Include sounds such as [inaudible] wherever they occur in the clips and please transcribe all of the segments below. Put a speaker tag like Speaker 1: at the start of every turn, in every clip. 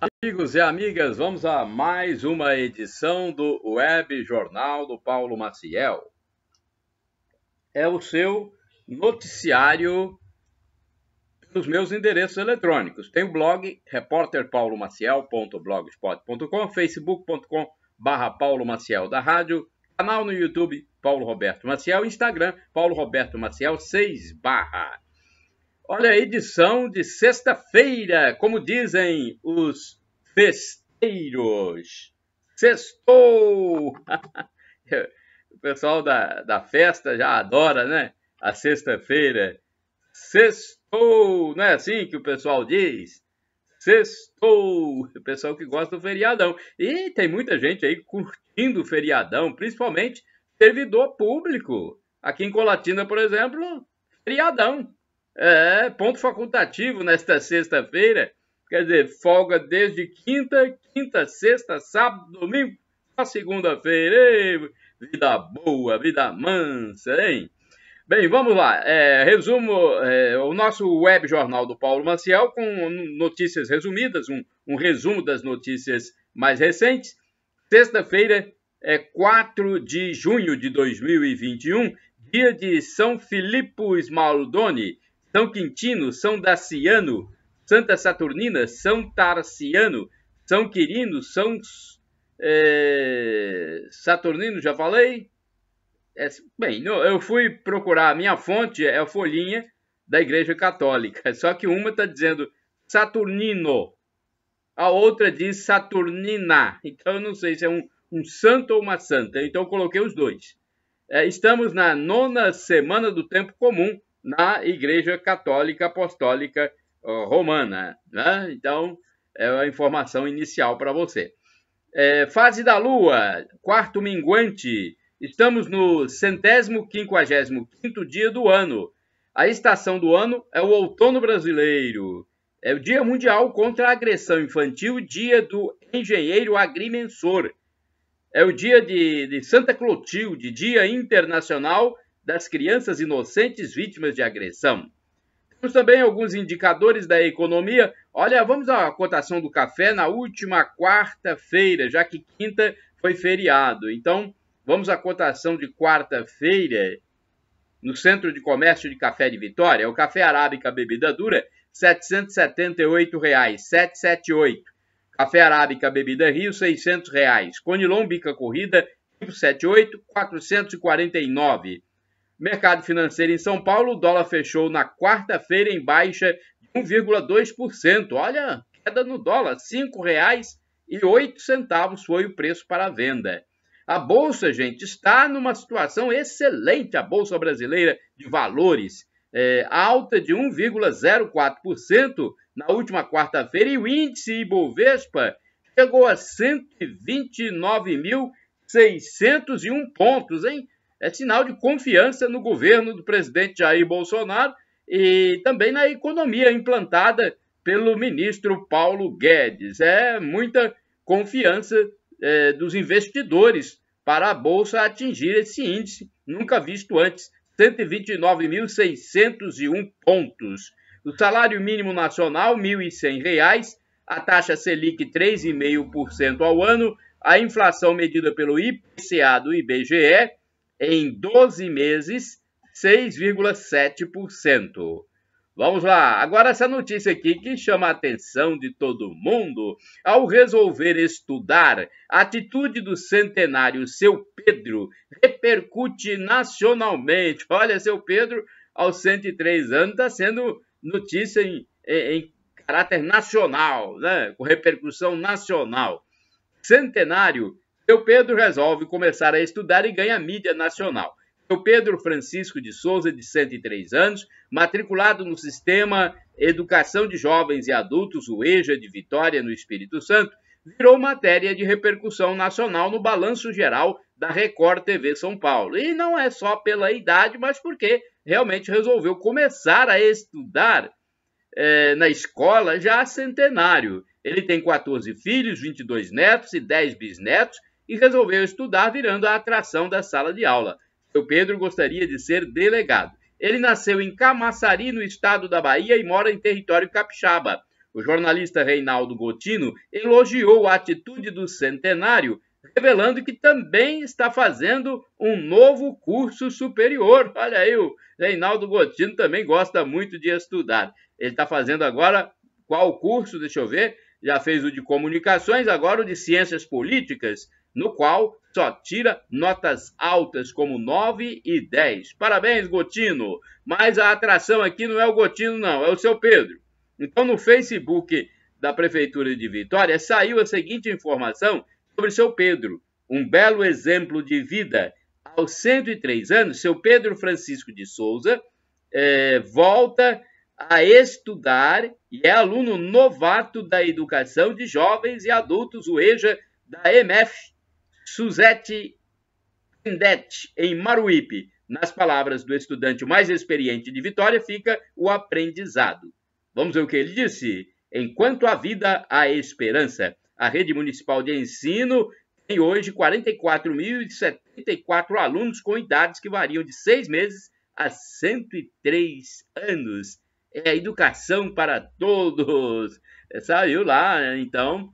Speaker 1: Amigos e amigas, vamos a mais uma edição do Web Jornal do Paulo Maciel. É o seu noticiário nos meus endereços eletrônicos. Tem o blog repórterpaulomaciel.blogspot.com, facebook.com barra Paulo Maciel da rádio, canal no YouTube Paulo Roberto Maciel, Instagram Paulo Roberto Maciel 6 barra. Olha a edição de sexta-feira, como dizem os festeiros. Sextou! [laughs] o pessoal da, da festa já adora, né? A sexta-feira. Sextou! Não é assim que o pessoal diz? Sextou! O pessoal que gosta do feriadão. E tem muita gente aí curtindo o feriadão, principalmente servidor público. Aqui em Colatina, por exemplo, feriadão. É, ponto facultativo nesta sexta-feira. Quer dizer, folga desde quinta, quinta, sexta, sábado, domingo, a segunda-feira. Vida boa, vida mansa, hein? Bem, vamos lá. É, resumo é, o nosso web jornal do Paulo Maciel com notícias resumidas, um, um resumo das notícias mais recentes. Sexta-feira, é 4 de junho de 2021, dia de São Filippo Smaldoni, são Quintino, São Daciano, Santa Saturnina, São Tarciano, São Quirino, São é, Saturnino, já falei? É, bem, eu fui procurar a minha fonte, é a folhinha da Igreja Católica, [laughs] só que uma está dizendo Saturnino, a outra diz Saturnina, então eu não sei se é um, um santo ou uma santa, então eu coloquei os dois. É, estamos na nona semana do tempo comum, na Igreja Católica Apostólica Romana. Né? Então, é a informação inicial para você. É, fase da Lua, quarto minguante. Estamos no centésimo quinquagésimo quinto dia do ano. A estação do ano é o outono brasileiro. É o Dia Mundial contra a Agressão Infantil, Dia do Engenheiro Agrimensor. É o dia de, de Santa Clotilde, Dia Internacional das crianças inocentes vítimas de agressão. Temos também alguns indicadores da economia. Olha, vamos à cotação do café na última quarta-feira, já que quinta foi feriado. Então, vamos à cotação de quarta-feira no Centro de Comércio de Café de Vitória. O café arábica bebida dura, 778 reais, 778. Café arábica bebida Rio, 600 reais. Conilon bica corrida, tipo 78, 449. Mercado financeiro em São Paulo, o dólar fechou na quarta-feira em baixa de 1,2%. Olha, queda no dólar, R$ 5,08 foi o preço para a venda. A bolsa, gente, está numa situação excelente, a bolsa brasileira de valores, é, alta de 1,04% na última quarta-feira e o índice Ibovespa chegou a 129.601 pontos, hein? É sinal de confiança no governo do presidente Jair Bolsonaro e também na economia implantada pelo ministro Paulo Guedes. É muita confiança é, dos investidores para a Bolsa atingir esse índice nunca visto antes, 129.601 pontos. O salário mínimo nacional, R$ 1.100, a taxa Selic 3,5% ao ano, a inflação medida pelo IPCA do IBGE, em 12 meses, 6,7%. Vamos lá, agora essa notícia aqui que chama a atenção de todo mundo. Ao resolver estudar, a atitude do centenário seu Pedro repercute nacionalmente. Olha, seu Pedro, aos 103 anos, está sendo notícia em, em, caráter nacional, né? com repercussão nacional. Centenário seu Pedro resolve começar a estudar e ganha mídia nacional. Seu Pedro Francisco de Souza, de 103 anos, matriculado no Sistema Educação de Jovens e Adultos, o EJA de Vitória, no Espírito Santo, virou matéria de repercussão nacional no balanço geral da Record TV São Paulo. E não é só pela idade, mas porque realmente resolveu começar a estudar é, na escola já centenário. Ele tem 14 filhos, 22 netos e 10 bisnetos e resolveu estudar virando a atração da sala de aula. Seu Pedro gostaria de ser delegado. Ele nasceu em Camaçari, no estado da Bahia, e mora em território capixaba. O jornalista Reinaldo Gotino elogiou a atitude do centenário, revelando que também está fazendo um novo curso superior. Olha aí, o Reinaldo Gotino também gosta muito de estudar. Ele está fazendo agora qual curso? Deixa eu ver. Já fez o de comunicações, agora o de ciências políticas, no qual só tira notas altas como 9 e 10. Parabéns, Gotino! Mas a atração aqui não é o Gotino, não, é o seu Pedro. Então, no Facebook da Prefeitura de Vitória, saiu a seguinte informação sobre seu Pedro. Um belo exemplo de vida. Aos 103 anos, seu Pedro Francisco de Souza é, volta a estudar e é aluno novato da educação de jovens e adultos, o EJA da MF, Suzette Pendete, em Maruípe. Nas palavras do estudante mais experiente de Vitória, fica o aprendizado. Vamos ver o que ele disse? Enquanto a vida, há esperança. A rede municipal de ensino tem hoje 44.074 alunos com idades que variam de seis meses a 103 anos. É educação para todos. Saiu lá, então,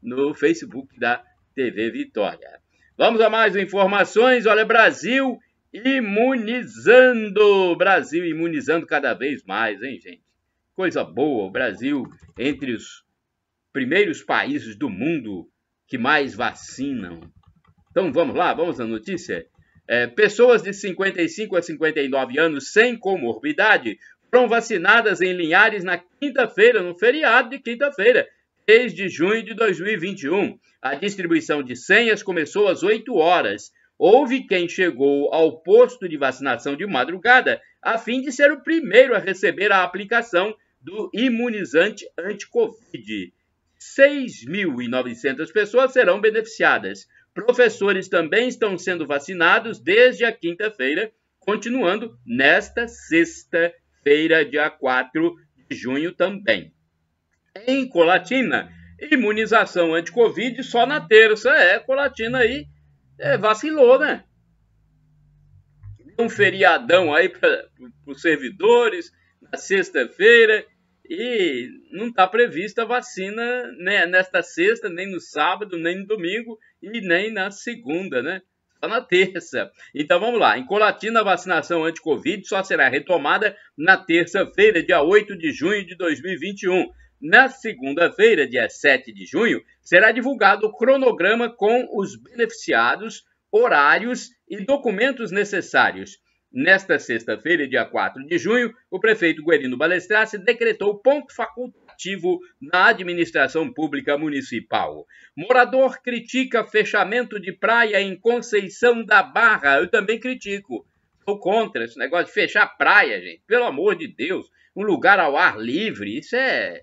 Speaker 1: no Facebook da TV Vitória. Vamos a mais informações. Olha, Brasil imunizando. Brasil imunizando cada vez mais, hein, gente? Coisa boa, o Brasil entre os primeiros países do mundo que mais vacinam. Então vamos lá, vamos à notícia. É, pessoas de 55 a 59 anos sem comorbidade foram vacinadas em Linhares na quinta-feira, no feriado de quinta-feira, 3 de junho de 2021. A distribuição de senhas começou às 8 horas. Houve quem chegou ao posto de vacinação de madrugada a fim de ser o primeiro a receber a aplicação do imunizante anti-Covid. 6.900 pessoas serão beneficiadas. Professores também estão sendo vacinados desde a quinta-feira, continuando nesta sexta-feira, dia 4 de junho também. Em Colatina, imunização anti-Covid só na terça. É, Colatina aí é, vacilou, né? Um feriadão aí para os servidores na sexta-feira e não está prevista vacina né, nesta sexta, nem no sábado, nem no domingo e nem na segunda, né? Só na terça. Então vamos lá. Em Colatina, a vacinação anti-Covid só será retomada na terça-feira, dia 8 de junho de 2021. Na segunda-feira, dia 7 de junho, será divulgado o cronograma com os beneficiados, horários e documentos necessários. Nesta sexta-feira, dia 4 de junho, o prefeito Guerino Balestrace decretou ponto facultativo na administração pública municipal. Morador critica fechamento de praia em Conceição da Barra. Eu também critico. Sou contra esse negócio de fechar praia, gente. Pelo amor de Deus. Um lugar ao ar livre. Isso é.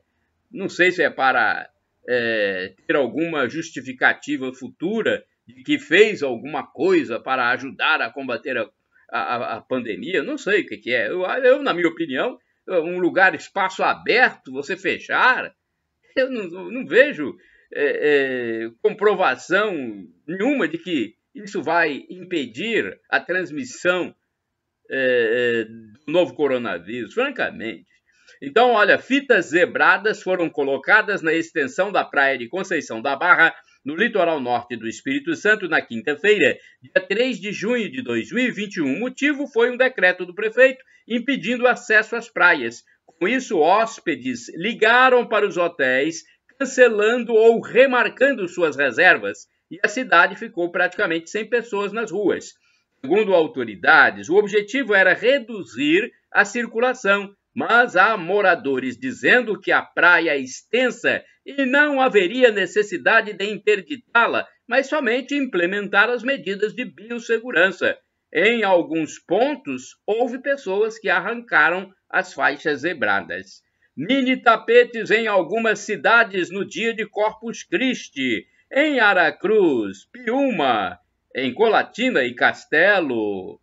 Speaker 1: Não sei se é para é, ter alguma justificativa futura de que fez alguma coisa para ajudar a combater a a, a pandemia, não sei o que, que é. Eu, eu, na minha opinião, um lugar, espaço aberto, você fechar, eu não, não vejo é, é, comprovação nenhuma de que isso vai impedir a transmissão é, é do novo coronavírus, francamente. Então, olha, fitas zebradas foram colocadas na extensão da praia de Conceição da Barra no litoral norte do Espírito Santo na quinta-feira, dia 3 de junho de 2021. O motivo foi um decreto do prefeito impedindo acesso às praias. Com isso, hóspedes ligaram para os hotéis cancelando ou remarcando suas reservas e a cidade ficou praticamente sem pessoas nas ruas. Segundo autoridades, o objetivo era reduzir a circulação, mas há moradores dizendo que a praia é extensa e não haveria necessidade de interditá-la, mas somente implementar as medidas de biossegurança. Em alguns pontos, houve pessoas que arrancaram as faixas zebradas. Mini tapetes em algumas cidades no dia de Corpus Christi, em Aracruz, Piúma, em Colatina e Castelo.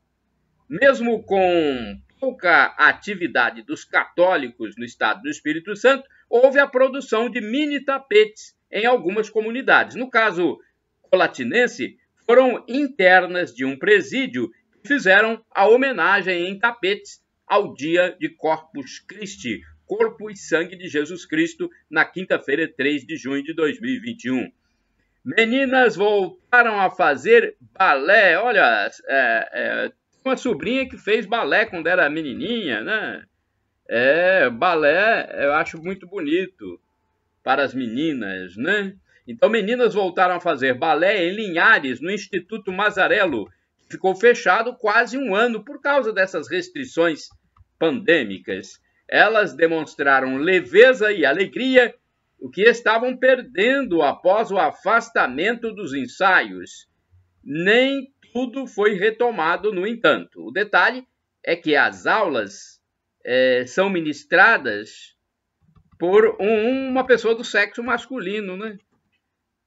Speaker 1: Mesmo com pouca atividade dos católicos no estado do Espírito Santo, houve a produção de mini tapetes em algumas comunidades. No caso colatinense, foram internas de um presídio que fizeram a homenagem em tapetes ao dia de Corpus Christi. corpo e sangue de Jesus Cristo na quinta-feira, 3 de junho de 2021. Meninas voltaram a fazer balé. Olha, é, é, uma sobrinha que fez balé quando era menininha, né? É, balé eu acho muito bonito para as meninas, né? Então, meninas voltaram a fazer balé em Linhares, no Instituto Mazarello, que ficou fechado quase um ano por causa dessas restrições pandêmicas. Elas demonstraram leveza e alegria o que estavam perdendo após o afastamento dos ensaios. Nem tudo foi retomado, no entanto. O detalhe é que as aulas é, são ministradas por um, uma pessoa do sexo masculino, né?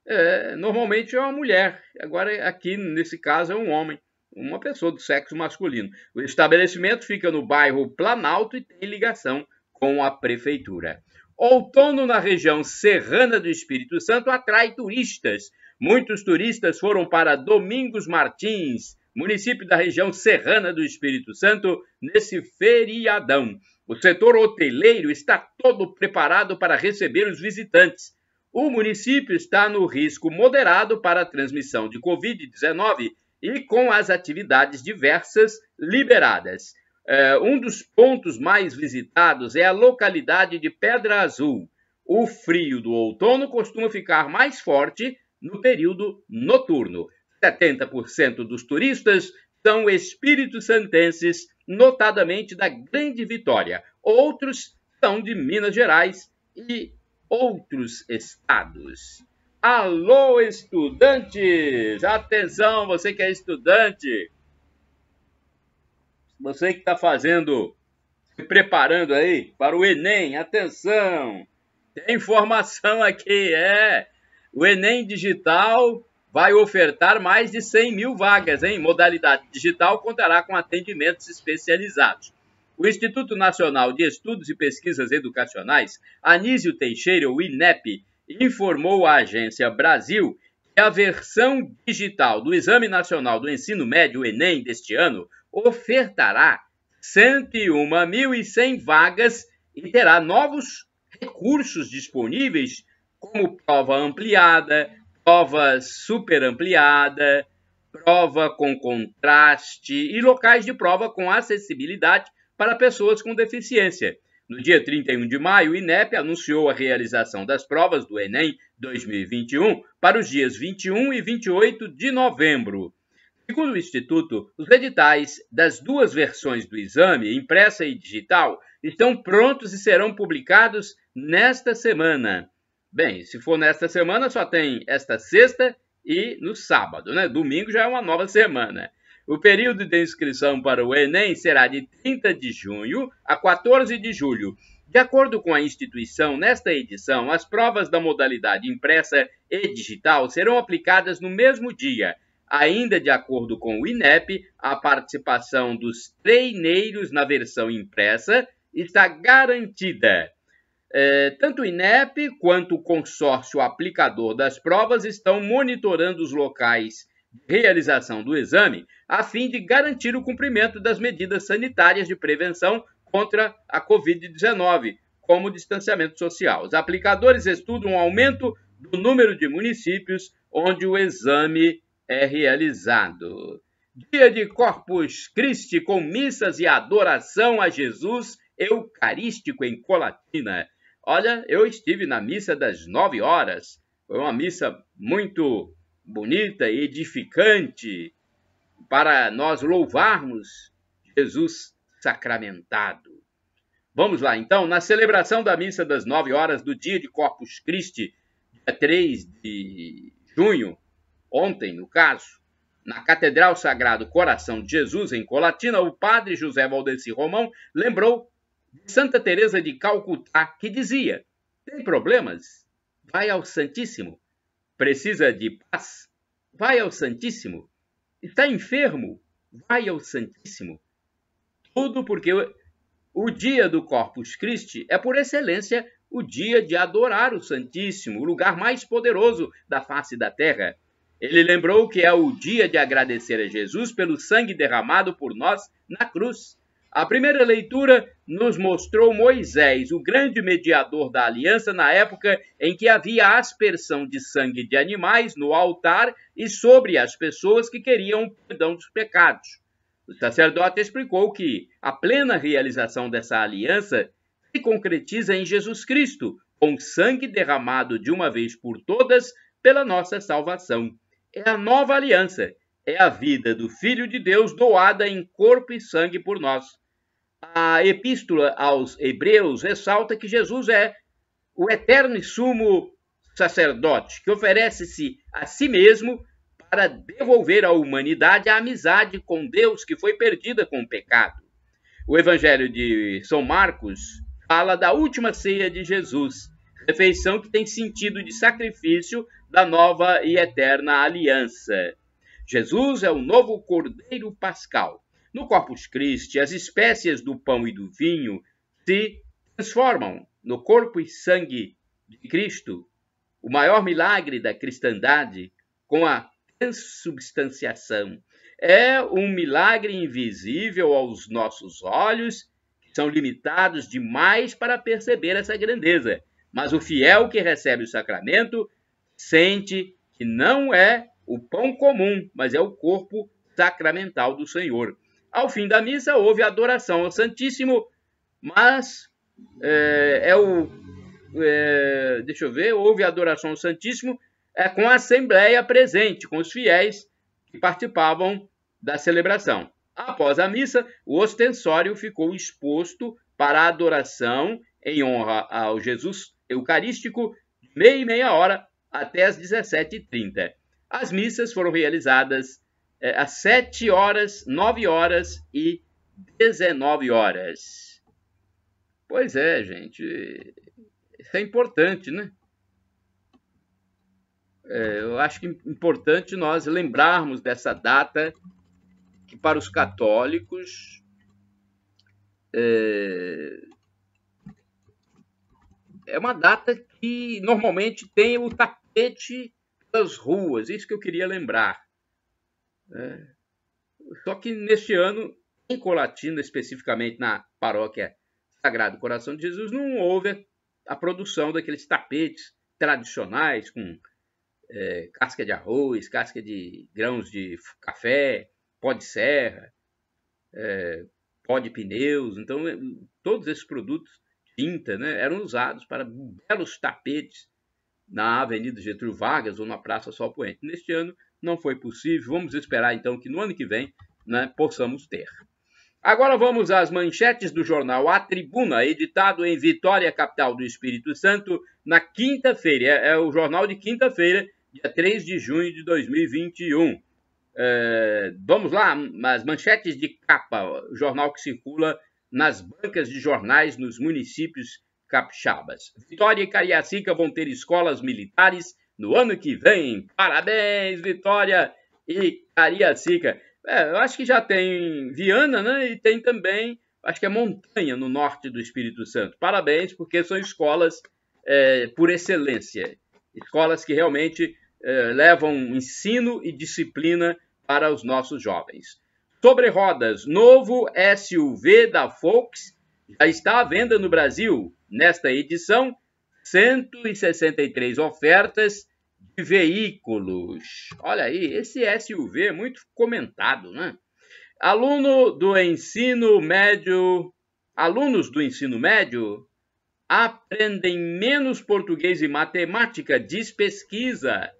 Speaker 1: É, normalmente é uma mulher, agora aqui nesse caso é um homem, uma pessoa do sexo masculino. O estabelecimento fica no bairro Planalto e tem ligação com a prefeitura. Outono na região serrana do Espírito Santo atrai turistas. Muitos turistas foram para Domingos Martins, município da região serrana do Espírito Santo, nesse feriadão. O setor hoteleiro está todo preparado para receber os visitantes. O município está no risco moderado para a transmissão de Covid-19 e com as atividades diversas liberadas. É, um dos pontos mais visitados é a localidade de Pedra Azul. O frio do outono costuma ficar mais forte no período noturno. 70% dos turistas são espíritos santenses, notadamente da Grande Vitória. Outros são de Minas Gerais e outros estados. Alô, estudantes! Atenção, você que é estudante! Você que está fazendo, se preparando aí para o Enem, atenção! Tem informação aqui, é. O Enem Digital vai ofertar mais de 100 mil vagas em modalidade digital, contará com atendimentos especializados. O Instituto Nacional de Estudos e Pesquisas Educacionais, Anísio Teixeira, o INEP, informou à agência Brasil que a versão digital do Exame Nacional do Ensino Médio, Enem, deste ano, ofertará 101.100 vagas e terá novos recursos disponíveis, como prova ampliada, prova super ampliada, prova com contraste e locais de prova com acessibilidade para pessoas com deficiência. No dia 31 de maio, o INEP anunciou a realização das provas do Enem 2021 para os dias 21 e 28 de novembro. Segundo o Instituto, os editais das duas versões do exame, impressa e digital, estão prontos e serão publicados nesta semana. Bem, se for nesta semana, só tem esta sexta e no sábado, né? Domingo já é uma nova semana. O período de inscrição para o Enem será de 30 de junho a 14 de julho. De acordo com a instituição, nesta edição, as provas da modalidade impressa e digital serão aplicadas no mesmo dia Ainda de acordo com o INEP, a participação dos treineiros na versão impressa está garantida. É, tanto o INEP quanto o consórcio aplicador das provas estão monitorando os locais de realização do exame a fim de garantir o cumprimento das medidas sanitárias de prevenção contra a Covid-19, como o distanciamento social. Os aplicadores estudam o aumento do número de municípios onde o exame é realizado. Dia de Corpus Christi com missas e adoração a Jesus Eucarístico em Colatina. Olha, eu estive na missa das nove horas. Foi uma missa muito bonita e edificante para nós louvarmos Jesus sacramentado. Vamos lá, então, na celebração da missa das nove horas do dia de Corpus Christi, dia 3 de junho, Ontem, no caso, na Catedral Sagrado Coração de Jesus, em Colatina, o padre José Valdeci Romão lembrou Santa Teresa de Calcutá, que dizia: Tem problemas? Vai ao Santíssimo. Precisa de paz? Vai ao Santíssimo. Está enfermo? Vai ao Santíssimo. Tudo porque o dia do Corpus Christi é, por excelência, o dia de adorar o Santíssimo, o lugar mais poderoso da face da terra. Ele lembrou que é o dia de agradecer a Jesus pelo sangue derramado por nós na cruz. A primeira leitura nos mostrou Moisés, o grande mediador da aliança, na época em que havia aspersão de sangue de animais no altar e sobre as pessoas que queriam perdão dos pecados. O sacerdote explicou que a plena realização dessa aliança se concretiza em Jesus Cristo, com sangue derramado de uma vez por todas pela nossa salvação. É a nova aliança, é a vida do Filho de Deus doada em corpo e sangue por nós. A epístola aos Hebreus ressalta que Jesus é o eterno e sumo sacerdote, que oferece-se a si mesmo para devolver à humanidade a amizade com Deus que foi perdida com o pecado. O Evangelho de São Marcos fala da última ceia de Jesus, refeição que tem sentido de sacrifício da nova e eterna aliança. Jesus é o novo Cordeiro Pascal. No Corpus Christi, as espécies do pão e do vinho se transformam no corpo e sangue de Cristo, o maior milagre da cristandade, com a transubstanciação. É um milagre invisível aos nossos olhos são limitados demais para perceber essa grandeza. Mas o fiel que recebe o sacramento sente que não é o pão comum, mas é o corpo sacramental do Senhor. Ao fim da missa, houve adoração ao Santíssimo, mas é, é o. É, deixa eu ver, houve adoração ao Santíssimo é, com a Assembleia presente, com os fiéis que participavam da celebração. Após a missa, o ostensório ficou exposto para a adoração em honra ao Jesus Eucarístico, meia e meia hora até as 17h30. As missas foram realizadas é, às 7 horas, 9 horas e 19 horas. Pois é, gente. Isso é importante, né? É, eu acho que é importante nós lembrarmos dessa data que para os católicos é, é uma data que normalmente tem o tapete das ruas, isso que eu queria lembrar. É. Só que neste ano, em Colatina, especificamente na paróquia Sagrado Coração de Jesus, não houve a produção daqueles tapetes tradicionais com é, casca de arroz, casca de grãos de café, pó de serra, é, pó de pneus. Então, é, todos esses produtos, tinta, né, eram usados para belos tapetes na Avenida Getúlio Vargas ou na Praça Sol Poente. Neste ano não foi possível. Vamos esperar então que no ano que vem né, possamos ter. Agora vamos às manchetes do jornal A Tribuna, editado em Vitória, capital do Espírito Santo, na quinta-feira. É, é o jornal de quinta-feira, dia 3 de junho de 2021. É, vamos lá, as manchetes de capa, jornal que circula nas bancas de jornais nos municípios capixabas. Vitória e Cariacica vão ter escolas militares no ano que vem. Parabéns, Vitória e Cariacica. É, eu acho que já tem Viana, né? E tem também, acho que é Montanha, no norte do Espírito Santo. Parabéns, porque são escolas é, por excelência. Escolas que realmente eh, levam ensino e disciplina para os nossos jovens. Sobre rodas, novo SUV da Volks já está à venda no Brasil. Nesta edição, 163 ofertas de veículos. Olha aí, esse SUV é muito comentado, né? Aluno do ensino médio, alunos do ensino médio aprendem menos português e matemática, diz pesquisa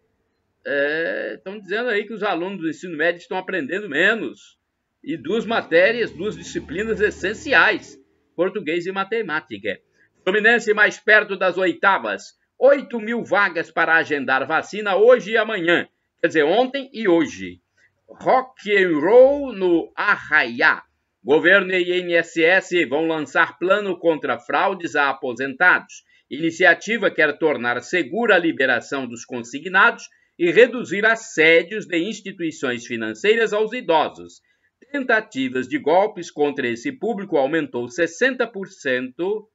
Speaker 1: é, estão dizendo aí que os alunos do ensino médio estão aprendendo menos. E duas matérias, duas disciplinas essenciais, português e matemática. Fluminense mais perto das oitavas. 8 mil vagas para agendar vacina hoje e amanhã. Quer dizer, ontem e hoje. Rock and roll no Arraiá. Governo e INSS vão lançar plano contra fraudes a aposentados. Iniciativa quer tornar segura a liberação dos consignados e reduzir assédios de instituições financeiras aos idosos. Tentativas de golpes contra esse público aumentou 60%.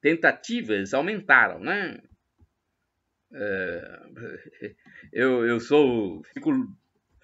Speaker 1: Tentativas aumentaram, né? É, eu, eu sou, fico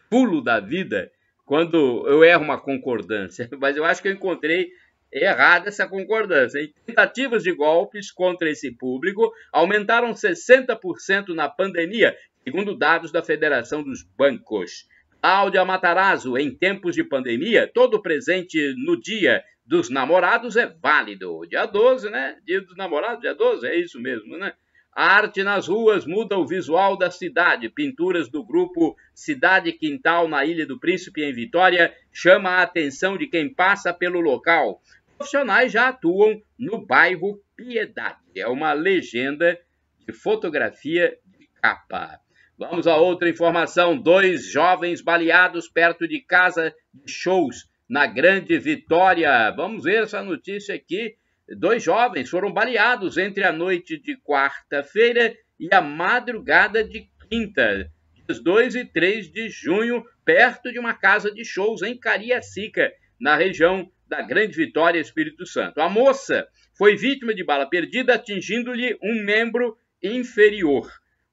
Speaker 1: pulo da vida quando eu erro uma concordância, [laughs] mas eu acho que eu encontrei errada essa concordância. Tentativas de golpes contra esse público aumentaram 60% na pandemia, segundo dados da Federação dos Bancos. Cláudia Matarazzo, em tempos de pandemia, todo presente no dia dos namorados é válido. Dia 12, né? Dia dos namorados, dia 12, é isso mesmo, né? A arte nas ruas muda o visual da cidade. Pinturas do grupo Cidade Quintal na Ilha do Príncipe, em Vitória, chama a atenção de quem passa pelo local. Profissionais já atuam no bairro Piedade. É uma legenda de fotografia de capa. Vamos a outra informação. Dois jovens baleados perto de casa de shows na Grande Vitória. Vamos ver essa notícia aqui dois jovens foram baleados entre a noite de quarta-feira e a madrugada de quinta, dias 2 e 3 de junho, perto de uma casa de shows em Cariacica, na região da Grande Vitória, Espírito Santo. A moça foi vítima de bala perdida, atingindo-lhe um membro inferior.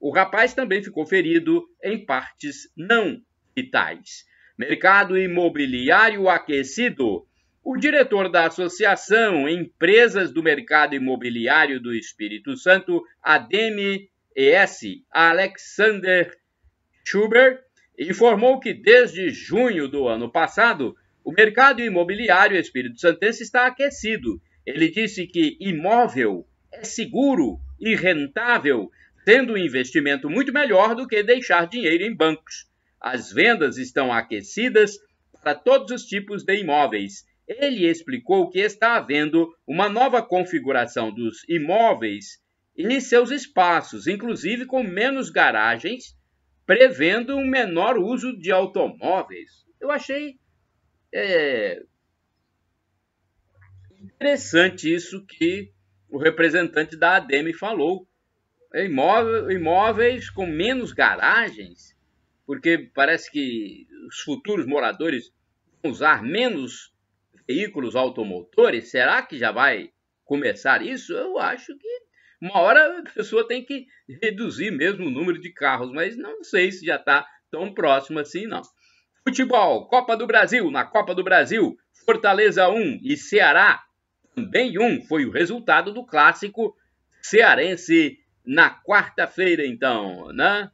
Speaker 1: O rapaz também ficou ferido em partes não vitais. Mercado imobiliário aquecido o diretor da Associação Empresas do Mercado Imobiliário do Espírito Santo, ADEME-ES, Alexander Schubert, informou que desde junho do ano passado, o mercado imobiliário espírito santense está aquecido. Ele disse que imóvel é seguro e rentável, sendo um investimento muito melhor do que deixar dinheiro em bancos. As vendas estão aquecidas para todos os tipos de imóveis ele explicou que está havendo uma nova configuração dos imóveis e seus espaços, inclusive com menos garagens, prevendo um menor uso de automóveis. Eu achei é, interessante isso que o representante da ADEME falou. Imóvel, imóveis com menos garagens, porque parece que os futuros moradores vão usar menos veículos automotores, será que já vai começar isso? Eu acho que uma hora a pessoa tem que reduzir mesmo o número de carros, mas não sei se já está tão próximo assim, não. Futebol, Copa do Brasil. Na Copa do Brasil, Fortaleza 1 e Ceará também 1 foi o resultado do clássico cearense na quarta-feira, então, né?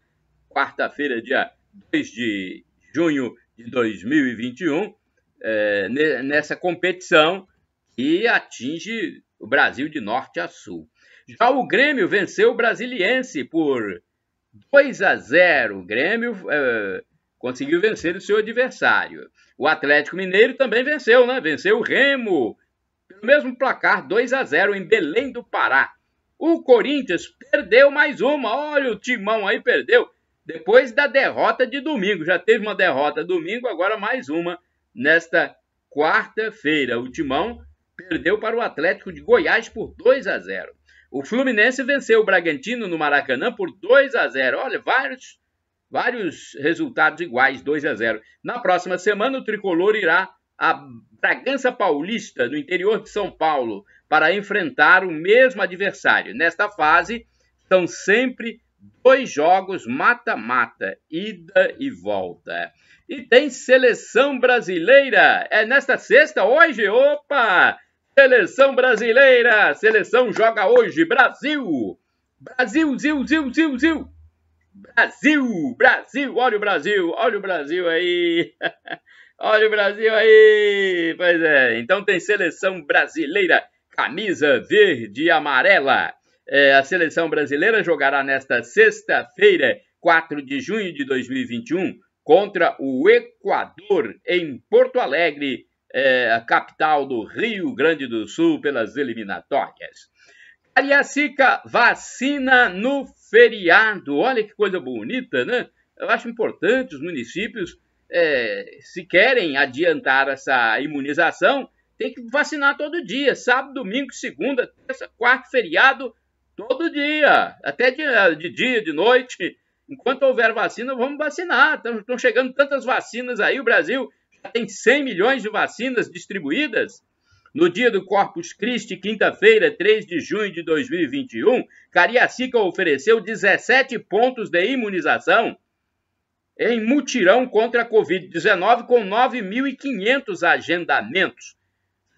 Speaker 1: Quarta-feira, dia 2 de junho de 2021 é, nessa competição que atinge o Brasil de norte a sul. Já o Grêmio venceu o Brasiliense por 2 a 0. O Grêmio é, conseguiu vencer o seu adversário. O Atlético Mineiro também venceu, né? Venceu o Remo pelo mesmo placar 2 a 0 em Belém do Pará. O Corinthians perdeu mais uma. Olha, o Timão aí perdeu. Depois da derrota de domingo. Já teve uma derrota domingo, agora mais uma nesta quarta-feira. O Timão perdeu para o Atlético de Goiás por 2 a 0. O Fluminense venceu o Bragantino no Maracanã por 2 a 0. Olha, vários vários resultados iguais, 2 a 0. Na próxima semana o tricolor irá a Bragança Paulista, no interior de São Paulo, para enfrentar o mesmo adversário. Nesta fase, são sempre dois jogos mata-mata, ida e volta. E tem seleção brasileira. É nesta sexta, hoje. Opa! Seleção brasileira. Seleção joga hoje. Brasil. Brasil, zil, zil, zil, zil. Brasil, Brasil, olha o Brasil, olha o Brasil aí. [laughs] olha o Brasil aí. Pois é, então tem seleção brasileira, camisa verde e amarela. É, a seleção brasileira jogará nesta sexta-feira, 4 de junho de 2021, contra o Equador, em Porto Alegre, é, a capital do Rio Grande do Sul, pelas eliminatórias. Cariacica vacina no feriado. Olha que coisa bonita, né? Eu acho importante os municípios, é, se querem adiantar essa imunização, tem que vacinar todo dia, sábado, domingo, segunda, terça, quarto, feriado, todo dia, até de, de dia, de noite. Enquanto houver vacina, vamos vacinar. Estão chegando tantas vacinas aí. O Brasil já tem 100 milhões de vacinas distribuídas. No dia do Corpus Christi, quinta-feira, 3 de junho de 2021, Cariacica ofereceu 17 pontos de imunização. em mutirão contra a Covid-19 com 9.500 agendamentos.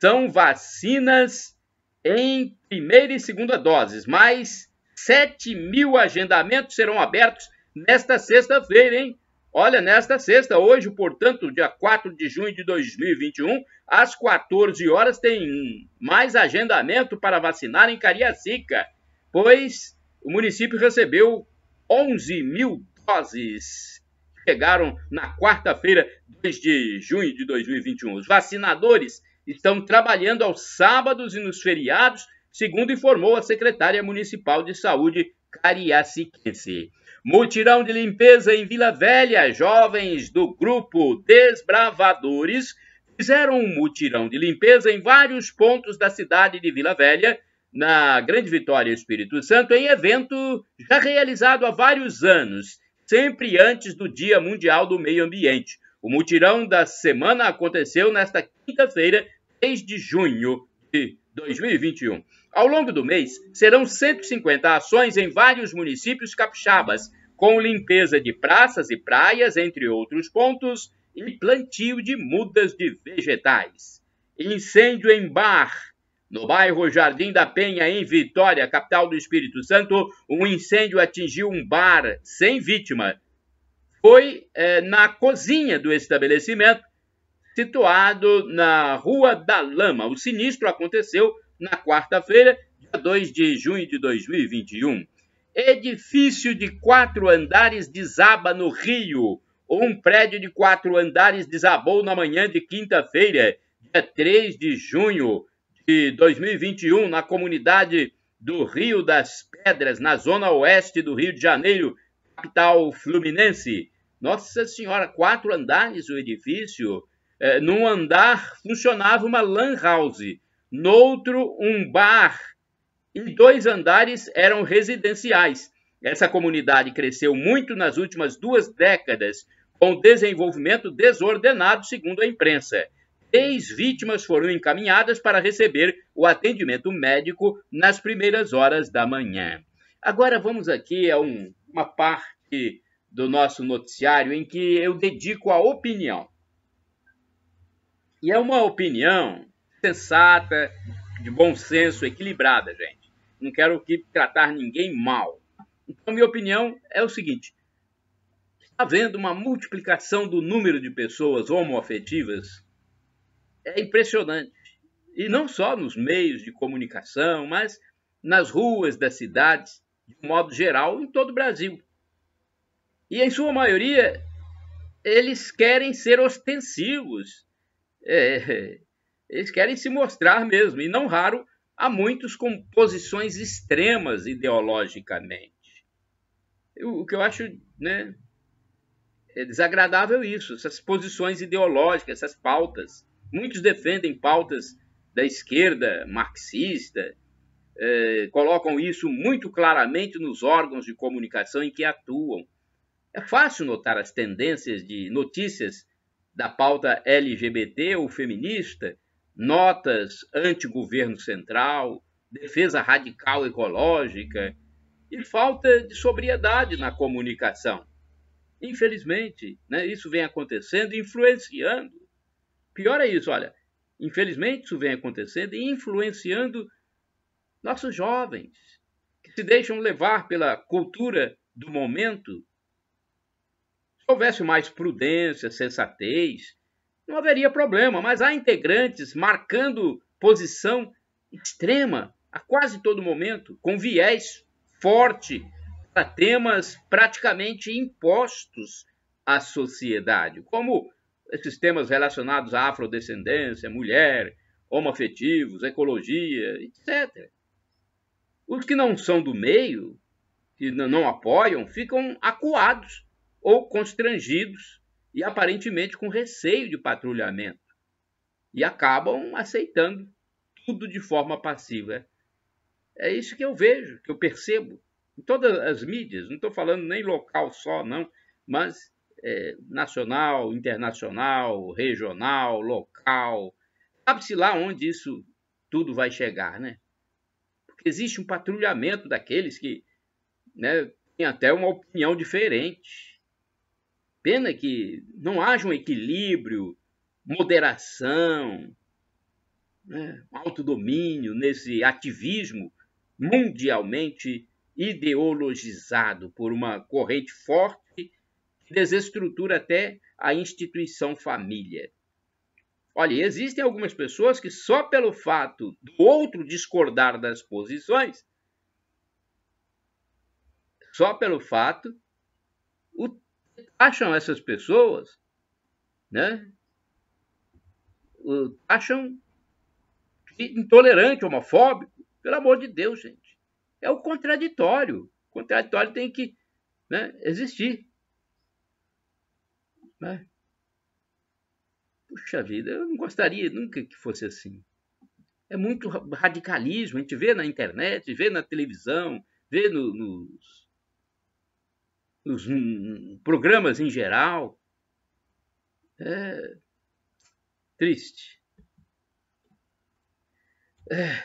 Speaker 1: São vacinas em primeira e segunda doses, mais 7 mil agendamentos serão abertos nesta sexta-feira, hein? Olha, nesta sexta, hoje, portanto, dia 4 de junho de 2021, às 14 horas, tem mais agendamento para vacinar em Cariacica, pois o município recebeu 11 mil doses. Chegaram na quarta-feira, 2 de junho de 2021. Os vacinadores estão trabalhando aos sábados e nos feriados, segundo informou a secretária municipal de saúde cariaciquense. Mutirão de limpeza em Vila Velha. Jovens do grupo Desbravadores fizeram um mutirão de limpeza em vários pontos da cidade de Vila Velha, na Grande Vitória Espírito Santo, em evento já realizado há vários anos, sempre antes do Dia Mundial do Meio Ambiente. O mutirão da semana aconteceu nesta quinta-feira, 3 de junho de 2021. Ao longo do mês, serão 150 ações em vários municípios capixabas, com limpeza de praças e praias, entre outros pontos, e plantio de mudas de vegetais. Incêndio em bar. No bairro Jardim da Penha, em Vitória, capital do Espírito Santo, um incêndio atingiu um bar sem vítima. Foi é, na cozinha do estabelecimento, situado na Rua da Lama. O sinistro aconteceu na quarta-feira, dia 2 de junho de 2021. Edifício de quatro andares desaba no Rio. Um prédio de quatro andares desabou na manhã de quinta-feira, dia 3 de junho de 2021, na comunidade do Rio das Pedras, na zona oeste do Rio de Janeiro, capital fluminense. Nossa Senhora, quatro andares o edifício. É, num andar funcionava uma lan house noutro um bar e dois andares eram residenciais. Essa comunidade cresceu muito nas últimas duas décadas, com desenvolvimento desordenado, segundo a imprensa. Três vítimas foram encaminhadas para receber o atendimento médico nas primeiras horas da manhã. Agora vamos aqui a um, uma parte do nosso noticiário em que eu dedico a opinião. E é uma opinião sensata, de bom senso, equilibrada, gente. Não quero aqui tratar ninguém mal. Então, minha opinião é o seguinte: está havendo uma multiplicação do número de pessoas homoafetivas. É impressionante. E não só nos meios de comunicação, mas nas ruas das cidades, de modo geral, em todo o Brasil. E em sua maioria, eles querem ser ostensivos. É, eles querem se mostrar mesmo, e não raro há muitos com posições extremas ideologicamente. O que eu acho né, é desagradável isso, essas posições ideológicas, essas pautas. Muitos defendem pautas da esquerda marxista, é, colocam isso muito claramente nos órgãos de comunicação em que atuam. É fácil notar as tendências de notícias da pauta LGBT ou feminista notas anti-governo central, defesa radical ecológica e falta de sobriedade na comunicação. Infelizmente, né, isso vem acontecendo, influenciando. Pior é isso, olha. Infelizmente, isso vem acontecendo e influenciando nossos jovens, que se deixam levar pela cultura do momento. Se houvesse mais prudência, sensatez, não haveria problema, mas há integrantes marcando posição extrema a quase todo momento, com viés forte para temas praticamente impostos à sociedade, como esses temas relacionados à afrodescendência, mulher, homoafetivos, ecologia, etc. Os que não são do meio, que não apoiam, ficam acuados ou constrangidos e aparentemente com receio de patrulhamento. E acabam aceitando tudo de forma passiva. É isso que eu vejo, que eu percebo em todas as mídias. Não estou falando nem local só, não, mas é, nacional, internacional, regional, local. Sabe-se lá onde isso tudo vai chegar, né? Porque existe um patrulhamento daqueles que né, têm até uma opinião diferente Pena que não haja um equilíbrio, moderação, né, autodomínio nesse ativismo mundialmente ideologizado por uma corrente forte que desestrutura até a instituição família. Olha, existem algumas pessoas que só pelo fato do outro discordar das posições, só pelo fato, acham essas pessoas, né? Acham intolerante, homofóbico. Pelo amor de Deus, gente. É o contraditório. O contraditório tem que né, existir. Né? Puxa vida, eu não gostaria nunca que fosse assim. É muito radicalismo. A gente vê na internet, vê na televisão, vê no, nos nos programas em geral. É triste. É.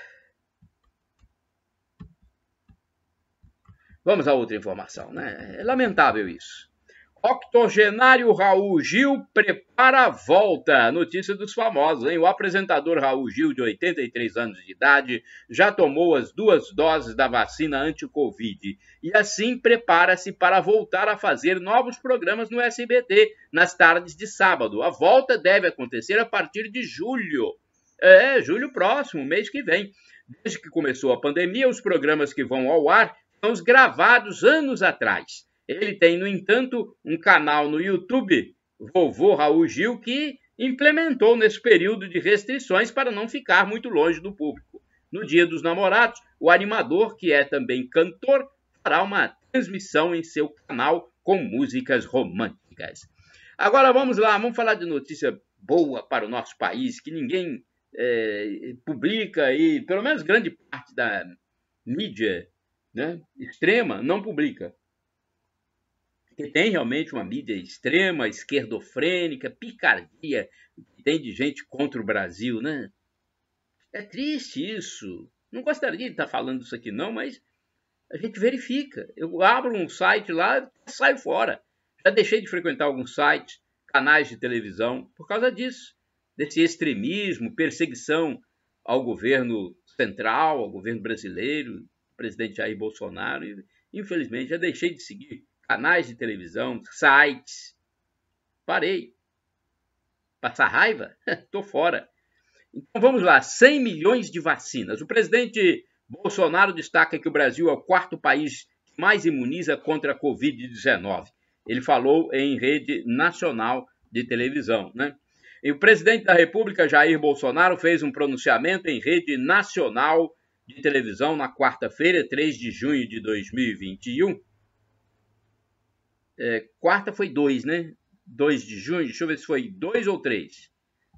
Speaker 1: Vamos a outra informação, né? É lamentável isso. Octogenário Raul Gil prepara a volta. Notícia dos famosos, hein? O apresentador Raul Gil, de 83 anos de idade, já tomou as duas doses da vacina anti-Covid e assim prepara-se para voltar a fazer novos programas no SBT nas tardes de sábado. A volta deve acontecer a partir de julho. É, julho próximo, mês que vem. Desde que começou a pandemia, os programas que vão ao ar são os gravados anos atrás. Ele tem, no entanto, um canal no YouTube, Vovô Raul Gil, que implementou nesse período de restrições para não ficar muito longe do público. No Dia dos Namorados, o animador, que é também cantor, fará uma transmissão em seu canal com músicas românticas. Agora vamos lá, vamos falar de notícia boa para o nosso país, que ninguém é, publica e pelo menos grande parte da mídia né, extrema não publica que tem realmente uma mídia extrema, esquerdofrênica, picardia, que tem de gente contra o Brasil, né? É triste isso. Não gostaria de estar falando isso aqui não, mas a gente verifica. Eu abro um site lá, saio fora. Já deixei de frequentar alguns sites, canais de televisão por causa disso, desse extremismo, perseguição ao governo central, ao governo brasileiro, presidente Jair Bolsonaro. Infelizmente, já deixei de seguir canais de televisão, sites. Parei. Passar raiva? [laughs] Estou fora. Então vamos lá: 100 milhões de vacinas. O presidente Bolsonaro destaca que o Brasil é o quarto país que mais imuniza contra a Covid-19. Ele falou em rede nacional de televisão. Né? E o presidente da República, Jair Bolsonaro, fez um pronunciamento em rede nacional de televisão na quarta-feira, 3 de junho de 2021 é, quarta foi 2, né? 2 de junho, deixa eu ver se foi 2 ou 3.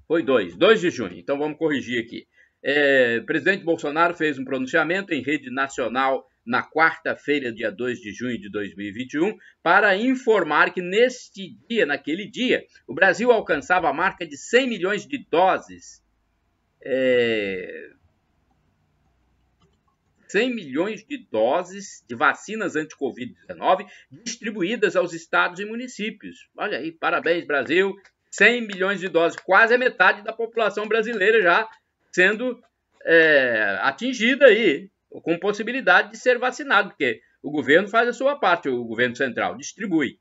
Speaker 1: Foi 2, 2 de junho, então vamos corrigir aqui. É, o presidente Bolsonaro fez um pronunciamento em rede nacional na quarta-feira, dia 2 de junho de 2021, para informar que neste dia, naquele dia, o Brasil alcançava a marca de 100 milhões de doses é, 100 milhões de doses de vacinas anti-Covid-19 distribuídas aos estados e municípios. Olha aí, parabéns, Brasil. 100 milhões de doses, quase a metade da população brasileira já sendo é, atingida aí, com possibilidade de ser vacinado, porque o governo faz a sua parte, o governo central distribui.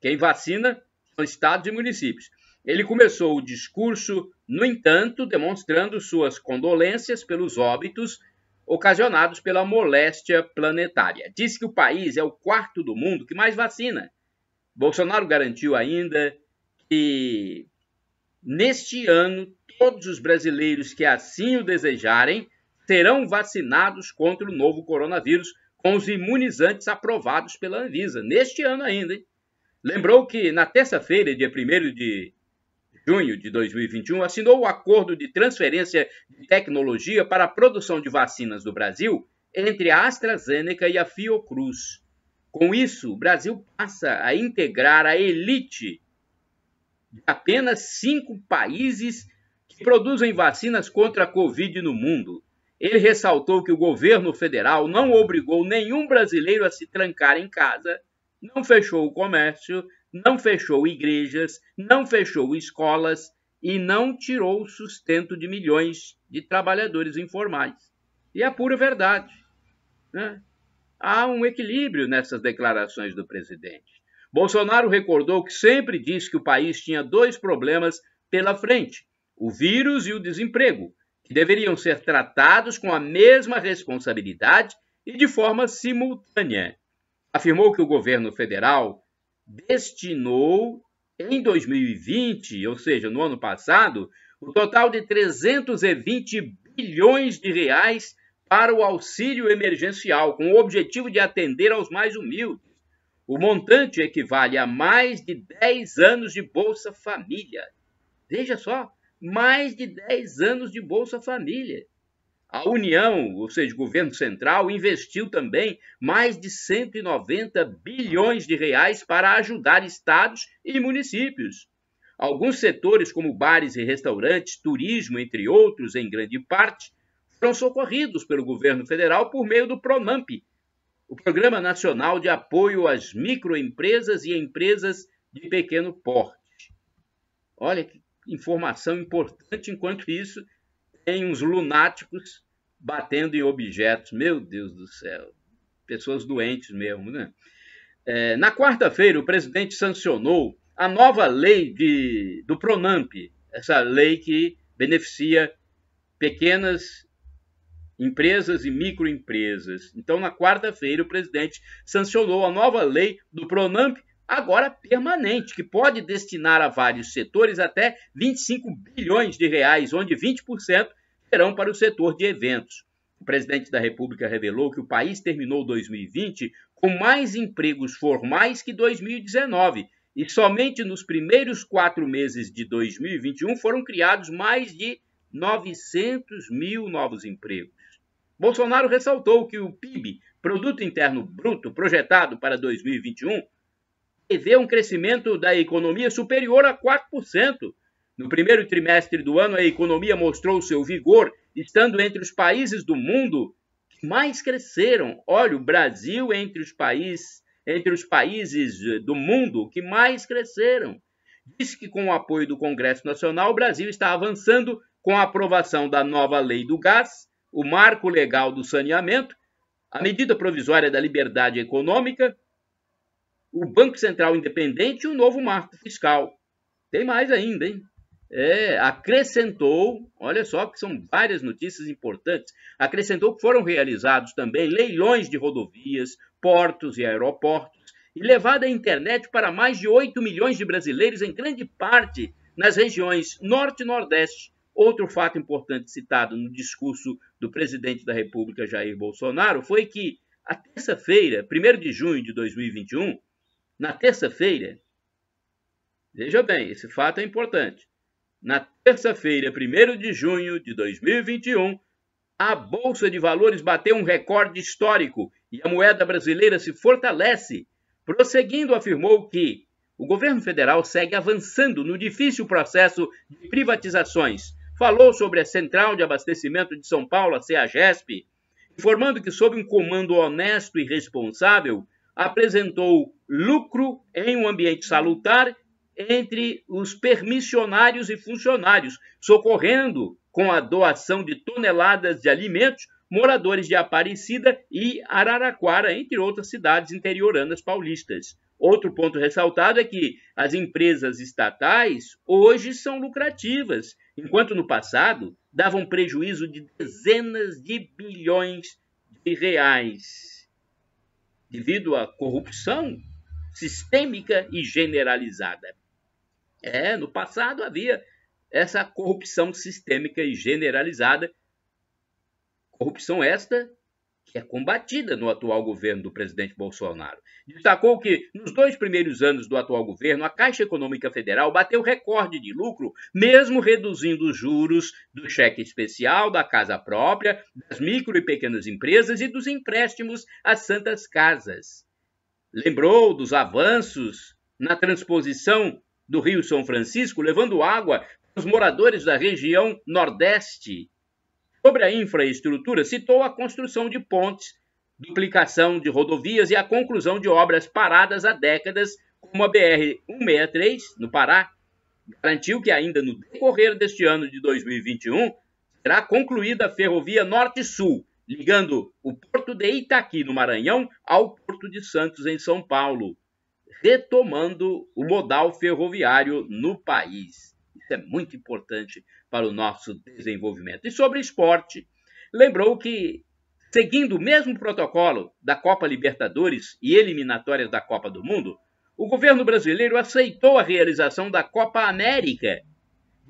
Speaker 1: Quem vacina são estados e municípios. Ele começou o discurso, no entanto, demonstrando suas condolências pelos óbitos ocasionados pela moléstia planetária. Diz que o país é o quarto do mundo que mais vacina. Bolsonaro garantiu ainda que neste ano todos os brasileiros que assim o desejarem serão vacinados contra o novo coronavírus com os imunizantes aprovados pela Anvisa. Neste ano ainda. Hein? Lembrou que na terça-feira, dia 1 de junho de 2021, assinou o acordo de transferência de tecnologia para a produção de vacinas do Brasil entre a AstraZeneca e a Fiocruz. Com isso, o Brasil passa a integrar a elite de apenas cinco países que produzem vacinas contra a Covid no mundo. Ele ressaltou que o governo federal não obrigou nenhum brasileiro a se trancar em casa não fechou o comércio, não fechou igrejas, não fechou escolas e não tirou o sustento de milhões de trabalhadores informais. E é pura verdade. Né? Há um equilíbrio nessas declarações do presidente. Bolsonaro recordou que sempre disse que o país tinha dois problemas pela frente: o vírus e o desemprego, que deveriam ser tratados com a mesma responsabilidade e de forma simultânea. Afirmou que o governo federal destinou em 2020, ou seja, no ano passado, o total de 320 bilhões de reais para o auxílio emergencial, com o objetivo de atender aos mais humildes. O montante equivale a mais de 10 anos de Bolsa Família. Veja só, mais de 10 anos de Bolsa Família. A União, ou seja, o governo central, investiu também mais de 190 bilhões de reais para ajudar estados e municípios. Alguns setores, como bares e restaurantes, turismo, entre outros, em grande parte, foram socorridos pelo governo federal por meio do PRONAMP, o Programa Nacional de Apoio às Microempresas e Empresas de Pequeno Porte. Olha que informação importante, enquanto isso, tem uns lunáticos batendo em objetos. Meu Deus do céu. Pessoas doentes mesmo, né? É, na quarta-feira, o presidente sancionou a nova lei de, do Pronamp, essa lei que beneficia pequenas empresas e microempresas. Então, na quarta-feira, o presidente sancionou a nova lei do Pronamp, agora permanente, que pode destinar a vários setores até 25 bilhões de reais, onde 20% serão para o setor de eventos. O presidente da República revelou que o país terminou 2020 com mais empregos formais que 2019 e somente nos primeiros quatro meses de 2021 foram criados mais de 900 mil novos empregos. Bolsonaro ressaltou que o PIB, Produto Interno Bruto, projetado para 2021, prevê um crescimento da economia superior a 4%, no primeiro trimestre do ano, a economia mostrou seu vigor, estando entre os países do mundo que mais cresceram. Olha, o Brasil entre os países, entre os países do mundo que mais cresceram. Disse que com o apoio do Congresso Nacional, o Brasil está avançando com a aprovação da nova lei do gás, o marco legal do saneamento, a medida provisória da liberdade econômica, o Banco Central Independente e o novo marco fiscal. Tem mais ainda, hein? é, acrescentou, olha só que são várias notícias importantes, acrescentou que foram realizados também leilões de rodovias, portos e aeroportos e levada a internet para mais de 8 milhões de brasileiros, em grande parte nas regiões Norte e Nordeste. Outro fato importante citado no discurso do presidente da República, Jair Bolsonaro, foi que a terça-feira, 1 de junho de 2021, na terça-feira, veja bem, esse fato é importante. Na terça-feira, 1 de junho de 2021, a Bolsa de Valores bateu um recorde histórico e a moeda brasileira se fortalece. Prosseguindo, afirmou que o governo federal segue avançando no difícil processo de privatizações. Falou sobre a Central de Abastecimento de São Paulo, a CEAGESP, informando que, sob um comando honesto e responsável, apresentou lucro em um ambiente salutar entre os permissionários e funcionários, socorrendo com a doação de toneladas de alimentos moradores de Aparecida e Araraquara, entre outras cidades interioranas paulistas. Outro ponto ressaltado é que as empresas estatais hoje são lucrativas, enquanto no passado davam prejuízo de dezenas de bilhões de reais, devido à corrupção sistêmica e generalizada. É, no passado havia essa corrupção sistêmica e generalizada. Corrupção esta que é combatida no atual governo do presidente Bolsonaro. Destacou que, nos dois primeiros anos do atual governo, a Caixa Econômica Federal bateu recorde de lucro, mesmo reduzindo os juros do cheque especial, da casa própria, das micro e pequenas empresas e dos empréstimos às santas casas. Lembrou dos avanços na transposição do Rio São Francisco, levando água aos moradores da região Nordeste. Sobre a infraestrutura, citou a construção de pontes duplicação de rodovias e a conclusão de obras paradas há décadas, como a BR-163, no Pará, garantiu que ainda no decorrer deste ano de 2021 será concluída a ferrovia Norte-Sul, ligando o porto de Itaqui, no Maranhão, ao porto de Santos, em São Paulo, retomando o modal ferroviário no país. É muito importante para o nosso desenvolvimento. E sobre esporte, lembrou que, seguindo o mesmo protocolo da Copa Libertadores e eliminatórias da Copa do Mundo, o governo brasileiro aceitou a realização da Copa América.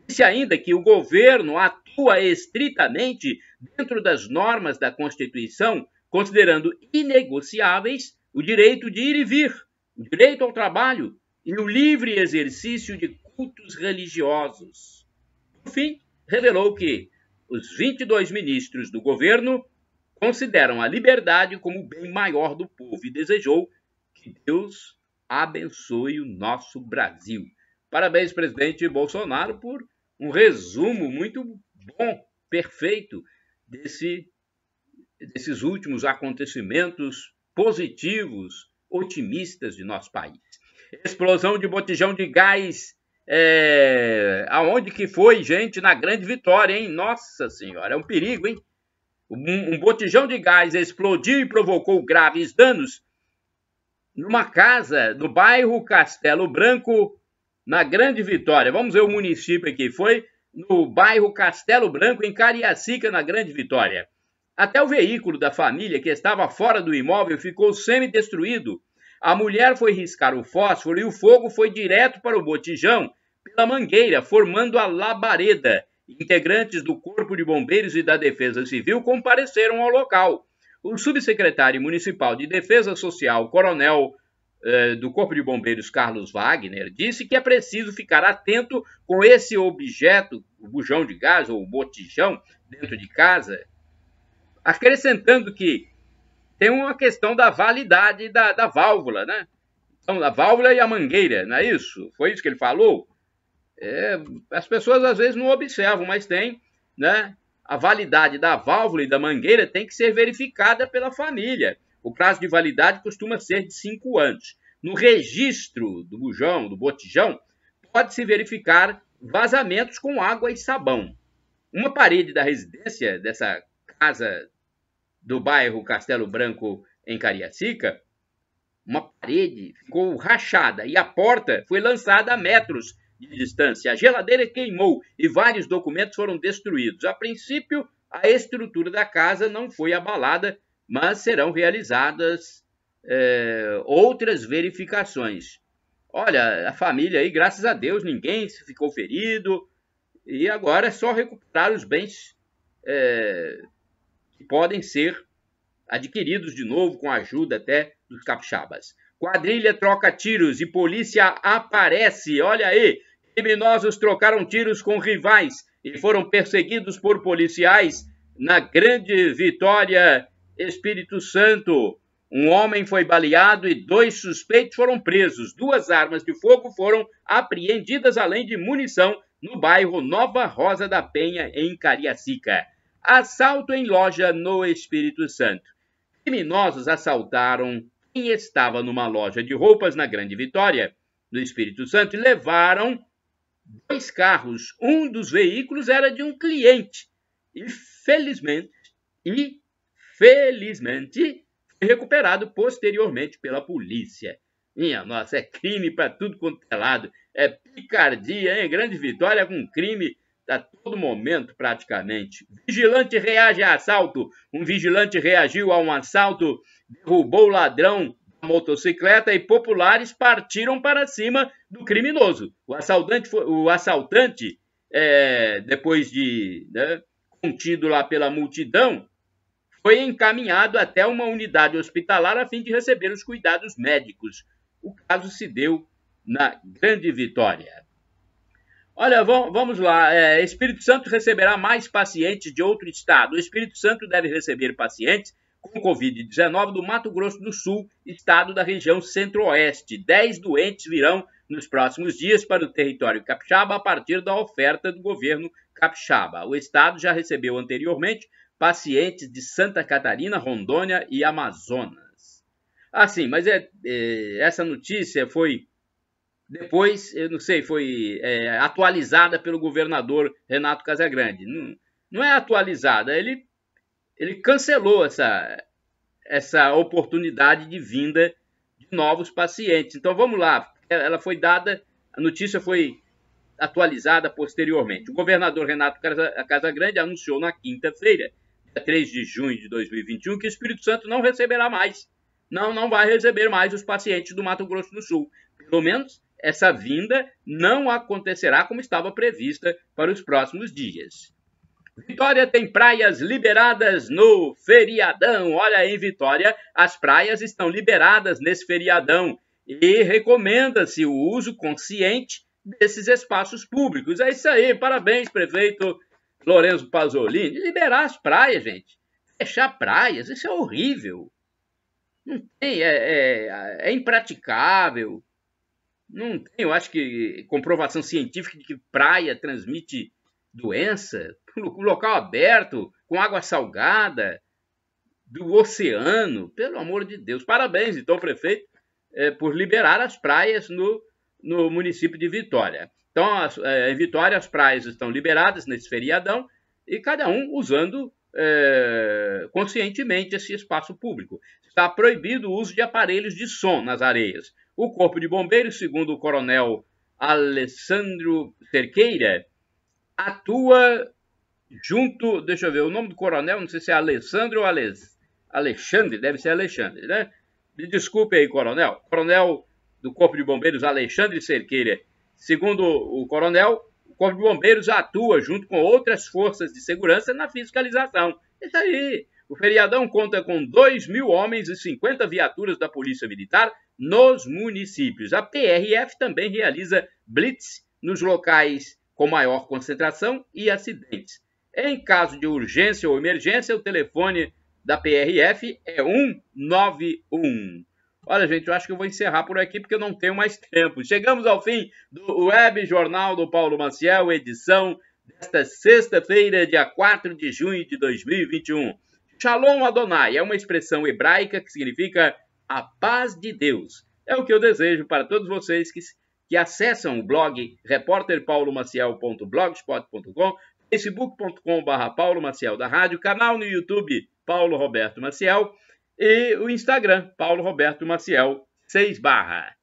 Speaker 1: Disse ainda que o governo atua estritamente dentro das normas da Constituição, considerando inegociáveis o direito de ir e vir, o direito ao trabalho e o livre exercício de cultos religiosos. Por fim, revelou que os 22 ministros do governo consideram a liberdade como o bem maior do povo e desejou que Deus abençoe o nosso Brasil. Parabéns, presidente Bolsonaro, por um resumo muito bom, perfeito, desse, desses últimos acontecimentos positivos, otimistas de nosso país. Explosão de botijão de gás. É, aonde que foi, gente? Na Grande Vitória, hein? Nossa Senhora, é um perigo, hein? Um, um botijão de gás explodiu e provocou graves danos numa casa no bairro Castelo Branco, na Grande Vitória. Vamos ver o município aqui. Foi no bairro Castelo Branco, em Cariacica, na Grande Vitória. Até o veículo da família, que estava fora do imóvel, ficou semi-destruído. A mulher foi riscar o fósforo e o fogo foi direto para o botijão pela mangueira, formando a labareda. Integrantes do Corpo de Bombeiros e da Defesa Civil compareceram ao local. O subsecretário municipal de Defesa Social, coronel eh, do Corpo de Bombeiros, Carlos Wagner, disse que é preciso ficar atento com esse objeto, o bujão de gás ou o botijão, dentro de casa, acrescentando que tem uma questão da validade da, da válvula, né? Então, a válvula e a mangueira, não é isso? Foi isso que ele falou? É, as pessoas às vezes não observam, mas tem, né? a validade da válvula e da mangueira tem que ser verificada pela família. O prazo de validade costuma ser de cinco anos. No registro do bujão, do botijão, pode-se verificar vazamentos com água e sabão. Uma parede da residência dessa casa do bairro Castelo Branco, em Cariacica, uma parede ficou rachada e a porta foi lançada a metros de distância. A geladeira queimou e vários documentos foram destruídos. A princípio, a estrutura da casa não foi abalada, mas serão realizadas é, outras verificações. Olha, a família aí, graças a Deus, ninguém ficou ferido e agora é só recuperar os bens é, que podem ser adquiridos de novo com a ajuda até dos capixabas. Quadrilha troca tiros e polícia aparece. Olha aí, Criminosos trocaram tiros com rivais e foram perseguidos por policiais na Grande Vitória, Espírito Santo. Um homem foi baleado e dois suspeitos foram presos. Duas armas de fogo foram apreendidas, além de munição, no bairro Nova Rosa da Penha, em Cariacica. Assalto em loja no Espírito Santo. Criminosos assaltaram quem estava numa loja de roupas na Grande Vitória, no Espírito Santo, e levaram dois carros. Um dos veículos era de um cliente. E felizmente, e felizmente, foi recuperado posteriormente pela polícia. Minha nossa, é crime para tudo quanto é lado. É picardia, hein? Grande vitória com crime a todo momento, praticamente. Vigilante reage a assalto. Um vigilante reagiu a um assalto, derrubou o ladrão motocicleta e populares partiram para cima do criminoso. O assaltante, foi, o assaltante é, depois de né, contido lá pela multidão, foi encaminhado até uma unidade hospitalar a fim de receber os cuidados médicos. O caso se deu na Grande Vitória. Olha, vamos lá. É, Espírito Santo receberá mais pacientes de outro estado. O Espírito Santo deve receber pacientes com Covid-19 do Mato Grosso do Sul, estado da região centro-oeste. Dez doentes virão nos próximos dias para o território capixaba a partir da oferta do governo capixaba. O estado já recebeu anteriormente pacientes de Santa Catarina, Rondônia e Amazonas. Ah, sim, mas é, é essa notícia foi depois, eu não sei, foi é, atualizada pelo governador Renato Casagrande. Não, não é atualizada, ele, ele cancelou essa, essa oportunidade de vinda de novos pacientes. Então vamos lá, ela foi dada, a notícia foi atualizada posteriormente. O governador Renato Casagrande anunciou na quinta-feira, 3 de junho de 2021, que o Espírito Santo não receberá mais. Não, não vai receber mais os pacientes do Mato Grosso do Sul. Pelo menos essa vinda não acontecerá como estava prevista para os próximos dias. Vitória tem praias liberadas no feriadão. Olha aí, Vitória, as praias estão liberadas nesse feriadão e recomenda-se o uso consciente desses espaços públicos. É isso aí, parabéns, prefeito Lorenzo Pasolini. Liberar as praias, gente. Fechar praias, isso é horrível. Não tem, é, é, é impraticável. Não tem, eu acho que comprovação científica de que praia transmite doença. Local aberto, com água salgada, do oceano. Pelo amor de Deus. Parabéns, então, prefeito, é, por liberar as praias no no município de Vitória. Então, as, é, em Vitória, as praias estão liberadas nesse feriadão e cada um usando é, conscientemente esse espaço público. Está proibido o uso de aparelhos de som nas areias. O Corpo de Bombeiros, segundo o coronel Alessandro Cerqueira, atua junto. Deixa eu ver, o nome do coronel, não sei se é Alessandro ou Alexandre, deve ser Alexandre, né? Me desculpe aí, coronel. Coronel do Corpo de Bombeiros Alexandre Cerqueira. Segundo o coronel, o Corpo de Bombeiros atua junto com outras forças de segurança na fiscalização. Isso aí. O feriadão conta com 2 mil homens e 50 viaturas da Polícia Militar nos municípios. A PRF também realiza blitz nos locais com maior concentração e acidentes. Em caso de urgência ou emergência, o telefone da PRF é 191. Olha, gente, eu acho que eu vou encerrar por aqui porque eu não tenho mais tempo. Chegamos ao fim do Web Jornal do Paulo Maciel, edição desta sexta-feira, dia 4 de junho de 2021. Shalom Adonai é uma expressão hebraica que significa a paz de Deus. É o que eu desejo para todos vocês que, que acessam o blog repórterpaulomaciel.blogspot.com, facebook.com.br Paulo Maciel da Rádio, canal no YouTube Paulo Roberto Maciel e o Instagram, Paulo Roberto Maciel, 6 barra.